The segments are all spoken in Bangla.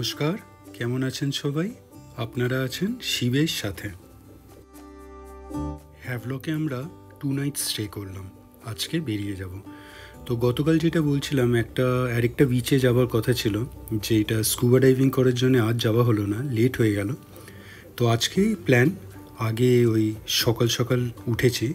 নমস্কার, কেমন আছেন সবাই? আপনারা আছেন শিবের সাথে। হ্যাভলকে আমরা টু নাইট স্টে করলাম, আজকে বেরিয়ে যাব। তো গতকাল যেটা বলছিলাম, একটা, আরেকটা বিচে যাওয়ার কথা ছিল যেটা স্কুবা ডাইভিং করার জন্য আজ যাওয়া হলো না লেট হয়ে গেল। তো আজকেই প্ল্যান আগে ওই সকাল সকাল উঠেছি,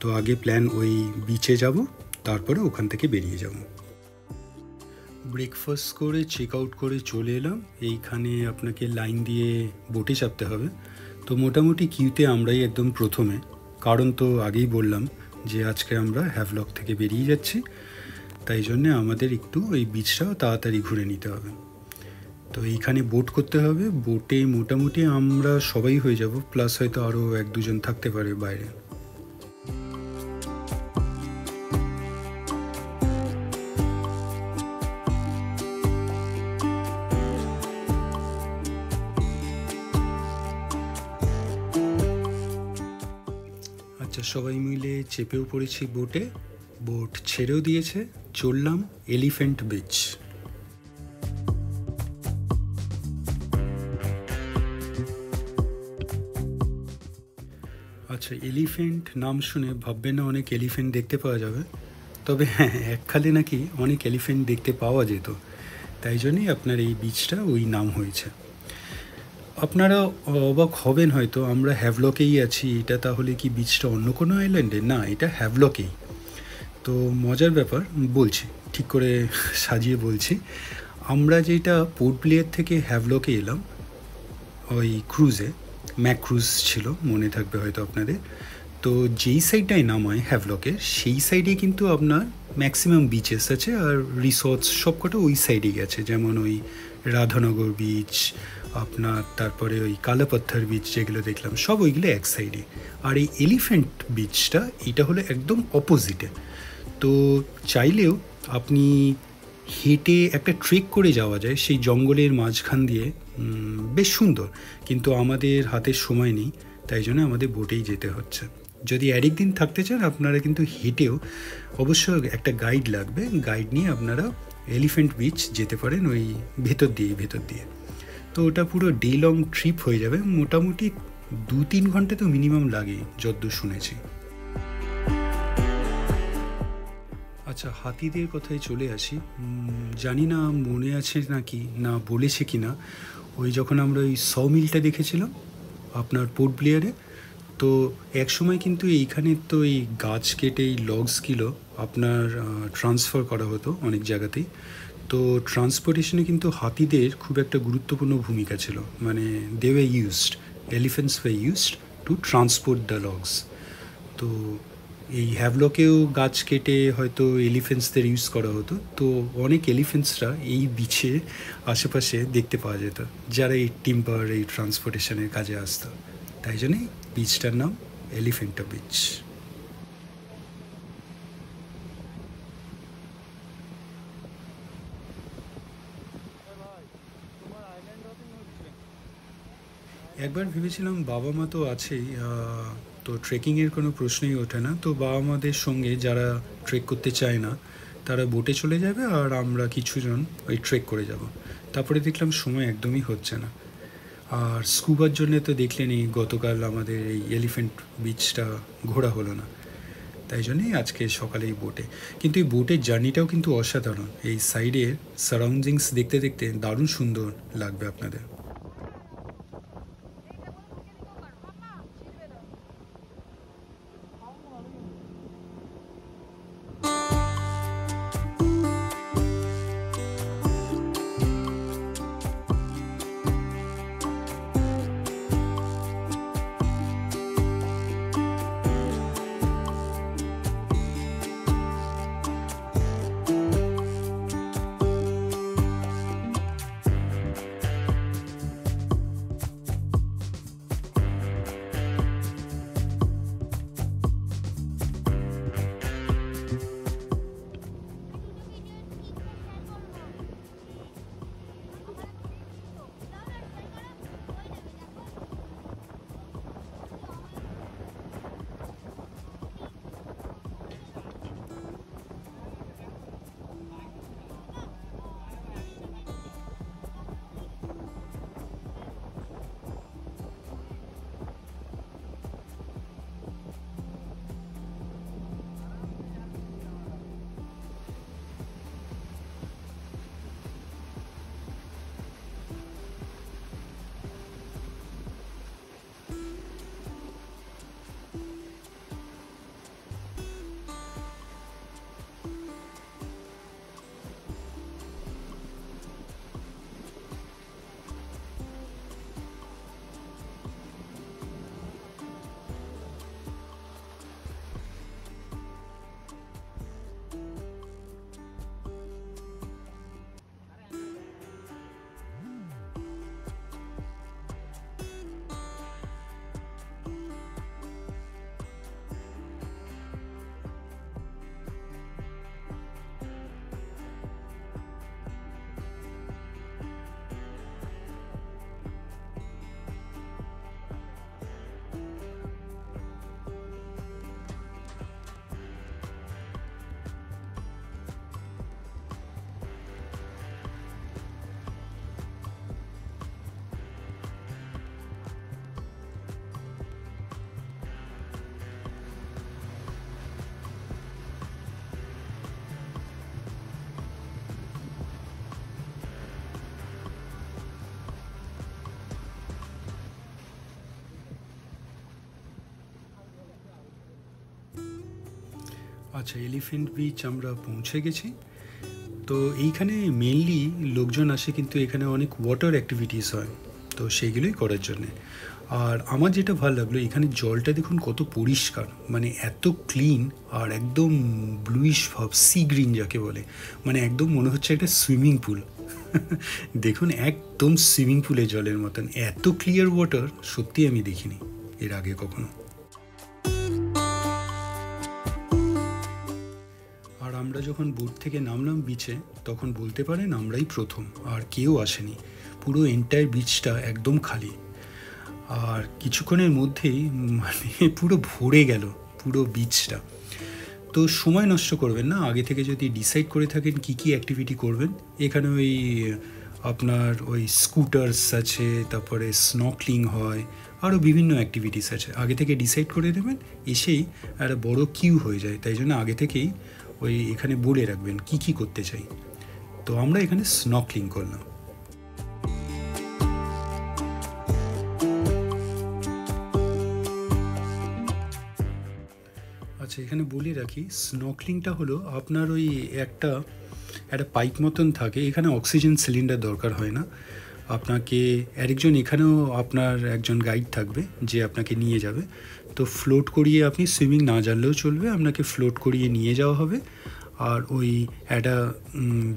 তো আগে প্ল্যান ওই বিচে যাব, তারপরে ওখান থেকে বেরিয়ে যাব। ব্রেকফাস্ট করে চেক আউট করে চলে এলাম। এইখানে আপনাকে লাইন দিয়ে বোটে চাপতে হবে। তো মোটামুটি কিউতে আমরাই একদম প্রথমে। কারণ তো আগেই বললাম যে আজকে আমরা হ্যাভলক থেকে বেরিয়ে যাচ্ছি। তাই জন্যে আমাদের একটু ওই বিচটাও তাড়াতাড়ি ঘুরে নিতে হবে। তো এইখানে বোট করতে হবে। বোটে মোটামুটি আমরা সবাই হয়ে যাব। প্লাস হয়তো আরও এক দুজন থাকতে পারে বাইরে। আচ্ছা সবাই মিলে চেপেও পড়েছি বোটে। বোট ছেড়েও দিয়েছে। চললাম এলিফ্যান্ট বিচ। আচ্ছা এলিফ্যান্ট নাম শুনে ভাববেন না অনেক এলিফ্যান্ট দেখতে পাওয়া যাবে। তবে হ্যাঁ একখালে নাকি অনেক এলিফ্যান্ট দেখতে পাওয়া যেত। তাই জন্যই আপনার এই বিচটা ওই নাম হয়েছে। আপনারা অবাক হবেন হয়তো, আমরা হ্যাভলকেই আছি, এটা তাহলে কি বিচটা অন্য কোনো আইল্যান্ডে না, এটা হ্যাভলকেই। তো মজার ব্যাপার, বলছি, ঠিক করে সাজিয়ে বলছি। আমরা যেটা পোর্ট প্লেয়ার থেকে হ্যাভলকে এলাম, ওই ক্রুজে ম্যাক ক্রুজ ছিল, মনে থাকবে হয়তো আপনাদের। তো যেই সাইডটায় নামায় হ্যাভলকের সেই সাইডে কিন্তু আপনার ম্যাক্সিমাম বিচেস আছে আর রিসর্টস সবকটা ওই সাইডেই আছে, যেমন ওই রাধানগর বিচ আপনার তারপরে ওই কালাপাত্থার বিচ যেগুলো দেখলাম, সব ওইগুলো এক সাইডে আর এই এলিফ্যান্ট বিচটা এটা হলো একদম অপোজিটে তো চাইলেও আপনি হেঁটে একটা ট্রেক করে যাওয়া যায়, সেই জঙ্গলের মাঝখান দিয়ে বেশ সুন্দর। কিন্তু আমাদের হাতের সময় নেই, তাই জন্য আমাদের বোটেই যেতে হচ্ছে। যদি আরেক দিন থাকতে চান, আপনারা কিন্তু হেঁটেও অবশ্য একটা গাইড লাগবে। গাইড নিয়ে আপনারা এলিফ্যান্ট বিচ যেতে পারেন ওই ভেতর দিয়ে ভেতর দিয়ে। তো ওটা পুরো ডে লং ট্রিপ হয়ে যাবে। মোটামুটি দু তিন ঘণ্টা তো মিনিমাম লাগে, যদ্দূর শুনেছি। আচ্ছা হাতিদের কথায় চলে আসি। জানি না মনে আছে নাকি, না বলেছে কি না ওই যখন আমরা ওই স মিলটা দেখেছিলাম, আপনার পোর্ট ব্লেয়ারে তো এক সময় কিন্তু এইখানে তো এই গাছ কেটে, এই লগসগুলো আপনার ট্রান্সফার করা হতো অনেক জায়গাতেই। তো ট্রান্সপোর্টেশনে কিন্তু হাতিদের খুব একটা গুরুত্বপূর্ণ ভূমিকা ছিল। মানে they were used elephants were used to transport the logs তো এই হ্যাভলকেও গাছ কেটে হয়তো এলিফেন্টসদের ইউজ করা হতো। তো অনেক এলিফেন্টসরা এই বিচে আশেপাশে দেখতে পাওয়া যেত, যারা এই টিম্পার এই ট্রান্সপোর্টেশনের কাজে আসতো। তাই জন্যই বিচটার নাম এলিফেন্টা বিচ একবার ভেবেছিলাম বাবা মা তো আছেই তো ট্রেকিংয়ের কোনো প্রশ্নই ওঠে না। তো বাবা মাদের সঙ্গে যারা ট্রেক করতে চায় না, তারা বোটে চলে যাবে আর আমরা কিছুজন ওই ট্রেক করে যাব। তারপরে দেখলাম সময় একদমই হচ্ছে না। আর স্কুবার জন্য তো দেখলেনই গতকাল আমাদের এই এলিফেন্ট বিচটা ঘোরা হলো না। তাই জন্যই আজকে সকালেই বোটে কিন্তু এই বোটের জার্নিটাও কিন্তু অসাধারণ। এই সাইডের সারাউন্ডিংস দেখতে দেখতে দারুণ সুন্দর লাগবে আপনাদের। আচ্ছা এলিফেন্ট বিচ আমরা পৌঁছে গেছি। তো এইখানে মেনলি লোকজন আসে কিন্তু এখানে অনেক ওয়াটার অ্যাক্টিভিটিস হয়, তো সেইগুলোই করার জন্যে। আর আমার যেটা ভালো লাগল, এখানে জলটা দেখুন কত পরিষ্কার মানে এত ক্লিন আর একদম ব্লুইশ ভাব সি গ্রিন যাকে বলে। মানে একদম মনে হচ্ছে একটা সুইমিং পুল দেখুন একদম সুইমিং পুলে জলের মতন, এত ক্লিয়ার ওয়াটার সত্যি আমি দেখিনি এর আগে কখনো। যখন বোট থেকে নামলাম বিচে তখন বলতে পারেন আমরাই প্রথম, আর কেউ আসেনি। পুরো এন্টায়ার বিচটা একদম খালি। আর কিছুক্ষণের মধ্যেই মানে পুরো ভরে গেল, পুরো বিচটা তো সময় নষ্ট করবেন না, আগে থেকে যদি ডিসাইড করে থাকেন কি কি অ্যাক্টিভিটি করবেন, এখানে ওই, আপনার ওই স্কুটার্স আছে, তারপরে স্নকলিং হয় আরও বিভিন্ন অ্যাক্টিভিটিস আছে। আগে থেকে ডিসাইড করে দেবেন, এসেই একটা বড় কিউ হয়ে যায়। তাই জন্য আগে থেকেই ওই এখানে বলে রাখবেন কি কি করতে চাই। তো আমরা এখানে স্নকলিং করলাম। আচ্ছা এখানে বলে রাখি স্নকলিংটা হলো আপনার ওই একটা একটা পাইপ মতন থাকে, এখানে অক্সিজেন সিলিন্ডার দরকার হয় না। আপনাকে আরেকজন এখানেও আপনার একজন গাইড থাকবে যে আপনাকে নিয়ে যাবে। তো ফ্লোট করিয়ে আপনি সুইমিং না জানলেও চলবে, আপনাকে ফ্লোট করিয়ে নিয়ে যাওয়া হবে। আর ওই একটা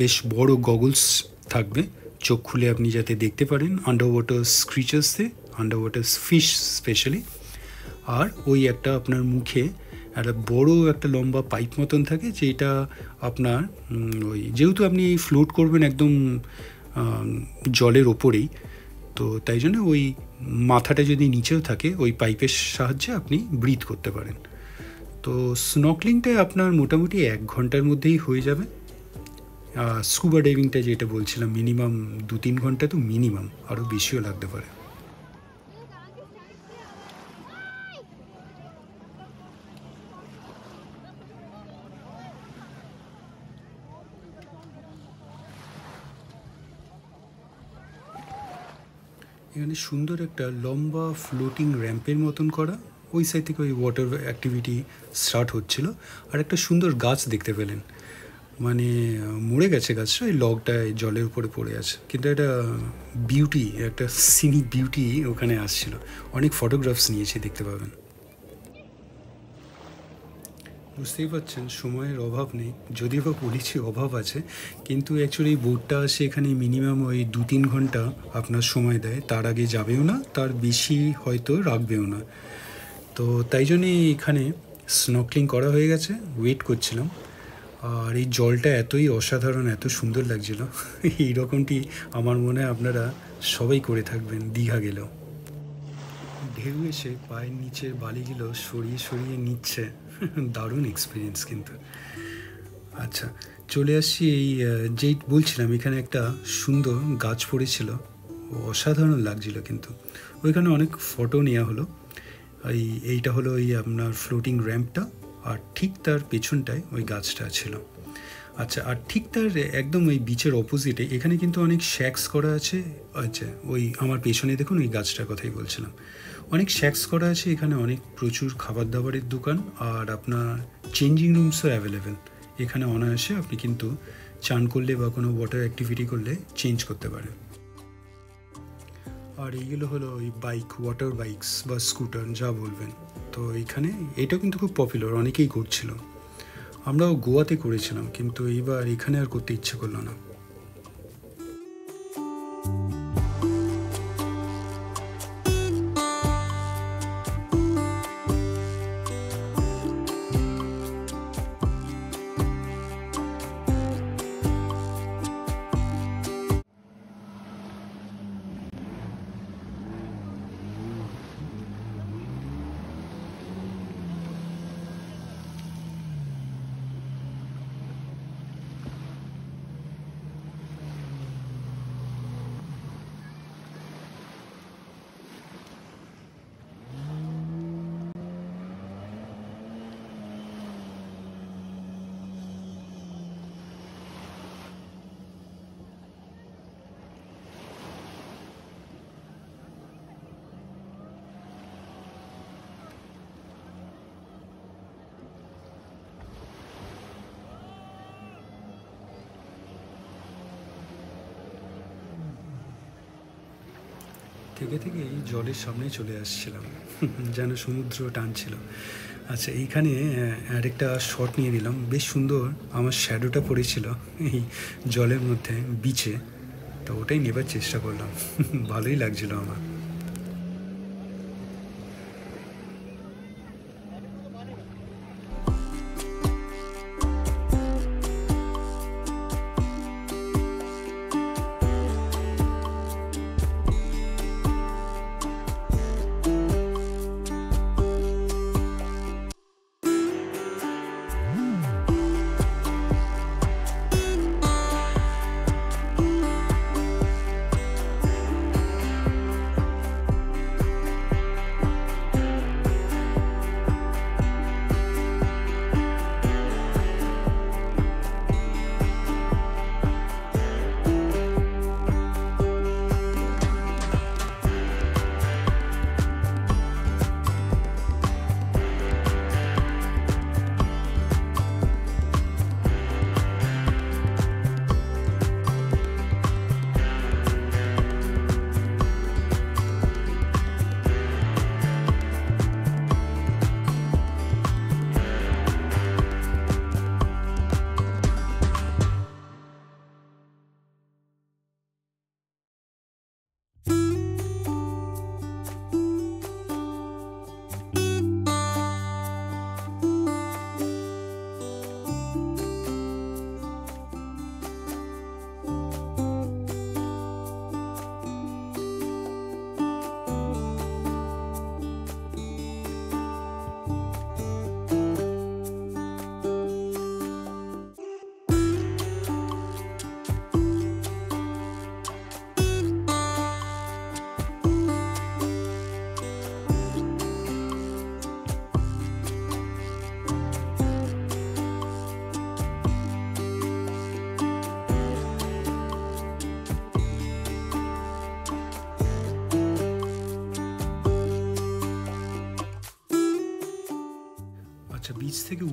বেশ বড় গগলস থাকবে, চোখ খুলে আপনি যাতে দেখতে পারেন আন্ডার ওয়াটার স্ক্রিচার্সে আন্ডার ওয়াটার ফিশ স্পেশালি আর ওই একটা আপনার মুখে একটা বড় একটা লম্বা পাইপ মতন থাকে, যেটা আপনার ওই, যেহেতু আপনি ফ্লোট করবেন একদম জলের ওপরেই। তো তাই জন্য ওই মাথাটা যদি নিচেও থাকে, ওই পাইপের সাহায্যে আপনি ব্রিথ করতে পারেন। তো স্নকলিংটা আপনার মোটামুটি এক ঘণ্টার মধ্যেই হয়ে যাবে। স্কুবা ডাইভিংটা যেটা বলছিলাম, মিনিমাম দু তিন ঘণ্টা তো মিনিমাম, আরও বেশিও লাগতে পারে। এখানে সুন্দর একটা লম্বা ফ্লোটিং র্যাম্পের মতন করা। ওই সাইড থেকে ওই ওয়াটার অ্যাক্টিভিটি স্টার্ট হচ্ছিল। আর একটা সুন্দর গাছ দেখতে পেলেন। মানে মরে গেছে গাছটা ওই লগটায় জলের উপরে পড়ে আছে। কিন্তু একটা বিউটি একটা সিনিক বিউটি ওখানে আসছিল। অনেক ফটোগ্রাফস নিয়েছি দেখতে পাবেন। বুঝতেই পারছেন, সময়ের অভাব নেই। যদিও বা বলেছি অভাব আছে। কিন্তু অ্যাকচুয়ালি বোটটা আসে এখানে মিনিমাম ওই দু তিন ঘণ্টা আপনার সময় দেয়। তার আগে যাবেও না, তার বেশি হয়তো রাখবেও না। তো তাই জন্যে এখানে স্নকলিং করা হয়ে গেছে ওয়েট করছিলাম। আর এই জলটা এতই অসাধারণ, এত সুন্দর লাগছিল। এই রকমটি আমার মনে আপনারা সবাই করে থাকবেন, দীঘা গেলেও। ঢেউ এসে পায়ের নিচের বালিগুলো সরিয়ে সরিয়ে নিচ্ছে। দারুণ এক্সপিরিয়েন্স কিন্তু। আচ্ছা চলে আসছি এই যেই বলছিলাম, এখানে একটা সুন্দর গাছ পড়েছিল। অসাধারণ লাগছিল কিন্তু। ওইখানে অনেক ফটো নেওয়া হলো। এই, এইটা হলো এই আপনার ফ্লোটিং র্যাম্পটা আর ঠিক তার পেছনটায় ওই গাছটা ছিল। আচ্ছা আর ঠিক তার একদম ওই বিচের অপোজিটে এখানে কিন্তু অনেক শ্যাক্স করা আছে। আচ্ছা ওই আমার পেছনে দেখুন, ওই গাছটার কথাই বলছিলাম। অনেক শ্যাক্স করা আছে, এখানে অনেক প্রচুর খাবার দাবারের দোকান আর আপনার চেঞ্জিং রুমসও অ্যাভেলেবেল এখানে অনায়াসে আপনি কিন্তু চান করলে বা কোনো ওয়াটার অ্যাক্টিভিটি করলে চেঞ্জ করতে পারেন। আর এইগুলো হলো ওই বাইক ওয়াটার বাইকস বা স্কুটার যা বলবেন। তো এখানে এটা কিন্তু খুব পপুলার অনেকেই করছিল। আমরাও গোয়াতে করেছিলাম, কিন্তু এইবার এখানে আর করতে ইচ্ছে করল না। থেকে থেকে এই জলের সামনে চলে আসছিলাম। যেন সমুদ্র টানছিল। আচ্ছা এইখানে আরেকটা শট নিয়ে নিলাম। বেশ সুন্দর। আমার শ্যাডোটা পড়েছিল এই জলের মধ্যে বিচে তো ওটাই নেবার চেষ্টা করলাম। ভালোই লাগছিল আমার।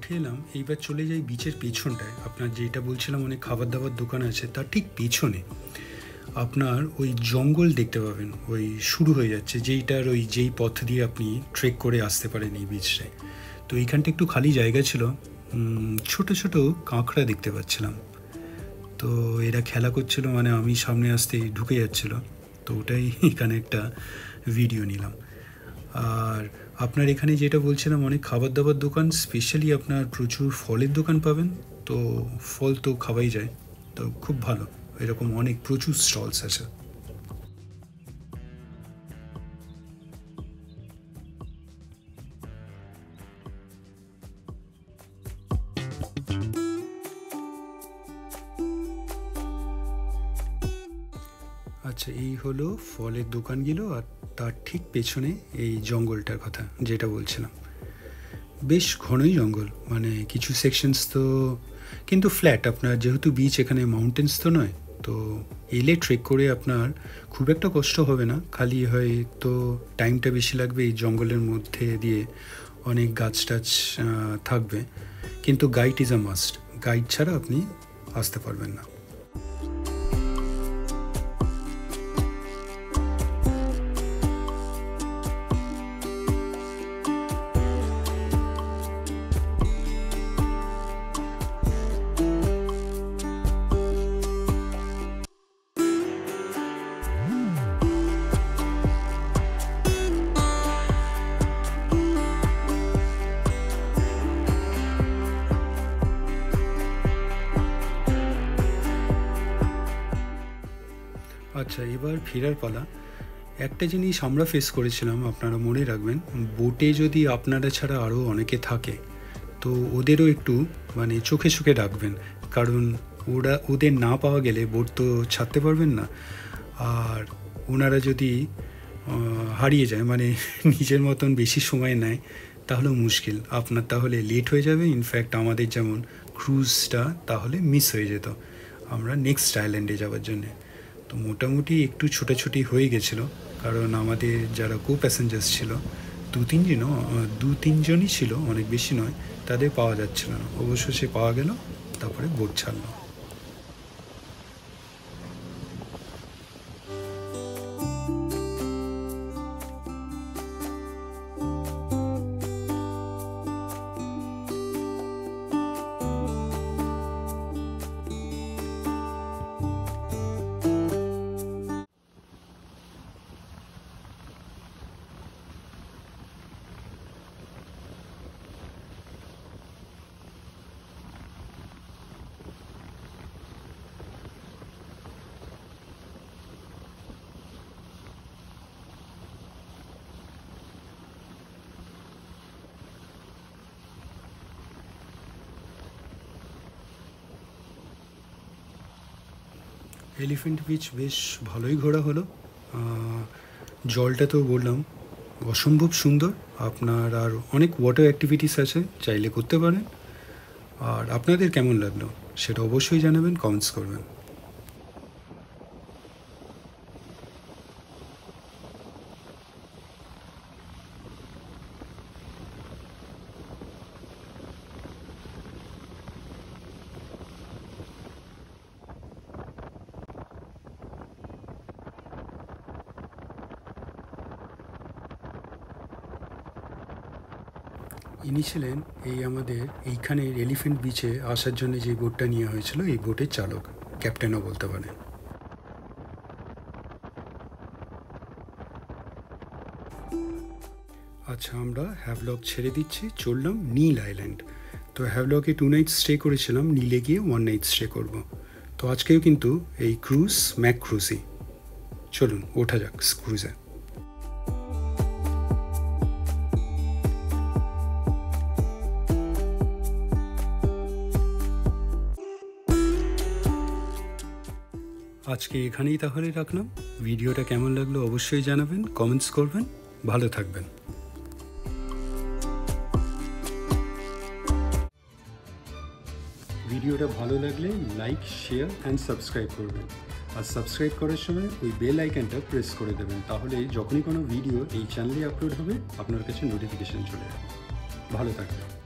উঠে এলাম, এইবার চলে যাই বিচের পেছনটায়। আপনার যেটা বলছিলাম, অনেক খাবার দাবার দোকান আছে, তার ঠিক পেছনে। আপনার ওই জঙ্গল দেখতে পাবেন, ওই শুরু হয়ে যাচ্ছে, যেইটার ওই যেই পথ দিয়ে আপনি ট্রেক করে আসতে পারেন এই বিচটায় তো এইখানটা একটু খালি জায়গা ছিল ছোট ছোট কাঁকড়া দেখতে পাচ্ছিলাম। তো এরা খেলা করছিল মানে আমি সামনে আসতে ঢুকে যাচ্ছিল। তো ওটাই এখানে একটা ভিডিও নিলাম। আর আপনার এখানে যেটা বলছিলাম, অনেক খাবার দাবার দোকান স্পেশালি আপনার প্রচুর ফলের দোকান পাবেন। তো ফল তো খাওয়াই যায়। তো খুব ভালো। এরকম অনেক, প্রচুর স্টলস আছে। আচ্ছা এই হলো ফলের দোকানগুলো আর তার ঠিক পেছনে এই জঙ্গলটার কথা যেটা বলছিলাম। বেশ ঘনই জঙ্গল মানে কিছু সেকশনস তো কিন্তু ফ্ল্যাট আপনার যেহেতু বিচ এখানে মাউন্টেন্স তো নয়, তো এলে ট্রেক করে আপনার খুব একটা কষ্ট হবে না। খালি হয়তো টাইমটা বেশি লাগবে এই জঙ্গলের মধ্যে দিয়ে অনেক গাছ টাছ থাকবে। কিন্তু guide is a must guide ছাড়া আপনি আসতে পারবেন না। ফেরার পালা। একটা জিনিস আমরা ফেস করেছিলাম, আপনারা মনে রাখবেন বোটে যদি আপনারা ছাড়া আরও অনেকে থাকে, তো ওদেরও একটু মানে চোখে চোখে রাখবেন, কারণ ওরা, ওদের না পাওয়া গেলে বোট তো ছাড়তে পারবেন না। আর ওনারা যদি হারিয়ে যায় মানে নিজের মতন বেশি সময় নেয়, তাহলেও মুশকিল। আপনার তাহলে লেট হয়ে যাবে ইনফ্যাক্ট আমাদের যেমন ক্রুজটা তাহলে মিস হয়ে যেত। আমরা নেক্সট আইল্যান্ডে যাওয়ার জন্যে। তো মোটামুটি একটু ছোটাছুটি হয়ে গেছিল, কারণ আমাদের যারা কো প্যাসেঞ্জার্স ছিল দু তিনজনও দু তিনজনই ছিল, অনেক বেশি নয়, তাদের পাওয়া যাচ্ছিল না। অবশ্য সে পাওয়া গেল, তারপরে বোট ছাড়লো। এলিফেন্ট বিচ বেশ ভালোই ঘোরা হলো। জলটা তো বললাম, অসম্ভব সুন্দর। আপনার আর অনেক ওয়াটার অ্যাক্টিভিটিস আছে, চাইলে করতে পারেন। আর আপনাদের কেমন লাগল, সেটা অবশ্যই জানাবেন কমেন্টস করবেন। ইনি ছিলেন এই আমাদের এইখানের এলিফেন্ট বিচে আসার জন্য যে বোটটা নিয়ে হয়েছিল, এই বোটের চালক ক্যাপ্টেনও বলতে পারেন। আচ্ছা আমরা হ্যাভলক ছেড়ে দিচ্ছি, চললাম নীল আইল্যান্ড তো হ্যাভলকে টু নাইট স্টে করেছিলাম নীলে গিয়ে ওয়ান নাইট স্টে করব। তো আজকেও কিন্তু এই ক্রুজ ম্যাক ক্রুজই চলুন, ওঠা যাক ক্রুজে আজকে এখানেই তাহলে রাখলাম। ভিডিওটা কেমন লাগল অবশ্যই জানাবেন কমেন্টস করবেন। ভালো থাকবেন। ভিডিওটা ভালো লাগলে লাইক শেয়ার অ্যান্ড সাবস্ক্রাইব করবেন। আর সাবস্ক্রাইব করার সময় ওই বেল আইকনটা প্রেস করে দেবেন। তাহলে যখনই কোনো ভিডিও এই চ্যানেলে আপলোড হবে, আপনার কাছে নোটিফিকেশান চলে যাবে ভালো থাকবেন।